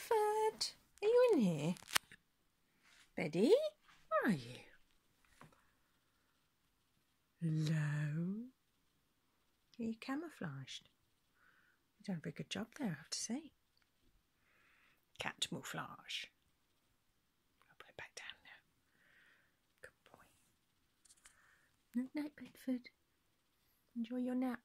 Bedford, are you in here? Beddy, where are you? Hello? Are you camouflaged? You've done a very good job there, I have to say. Cat camouflage. I'll put it back down now. Good boy. Night night, Bedford. Enjoy your nap.